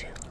to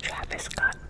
Travis Scott.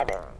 Add